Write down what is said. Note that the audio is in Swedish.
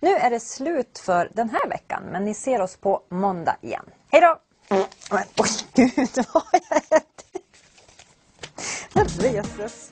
Nu är det slut för den här veckan, men ni ser oss på måndag igen. Hej då! Men, oj, gud vad jag äter! Jesus.